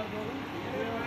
Thank you.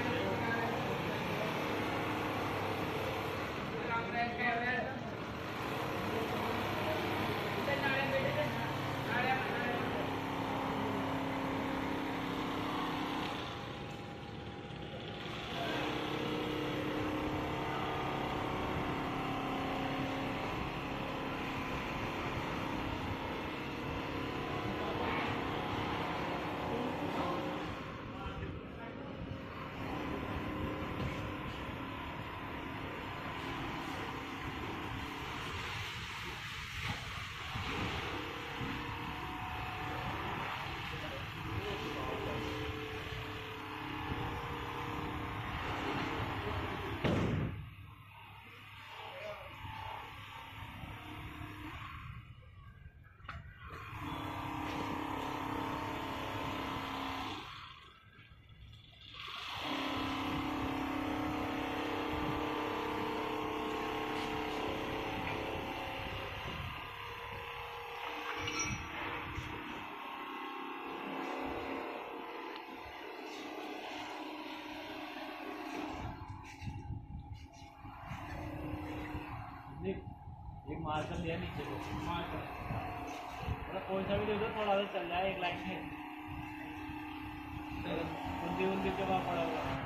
मार कर लिया नीचे को मार कर मतलब कौन सा भी दे दो थोड़ा सा चल है एक लाइन में बुंदी बुंदी के वहाँ पड़ा हुआ है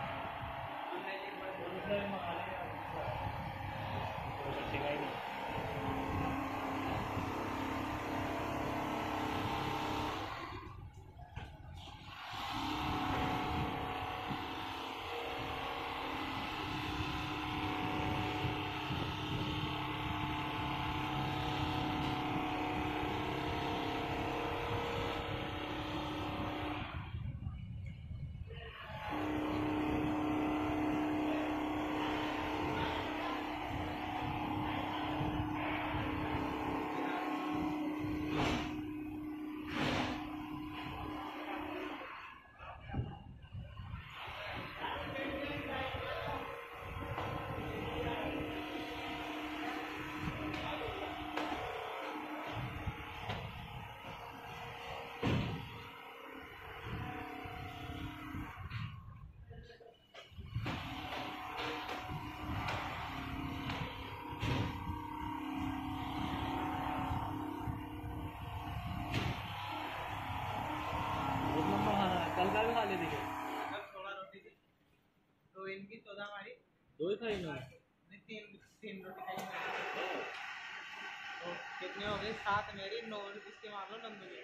है का खा रोटी थी तो इनकी चौदह हमारी दो ही खाई इन्होंने नहीं, तीन तीन रोटी खाई। तो कितने हो गए? सात मेरी नौ इसके मान लो नंदू की